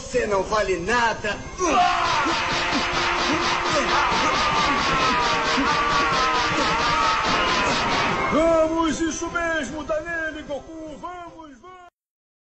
Você não vale nada. Vamos, isso mesmo, dá Goku, vamos!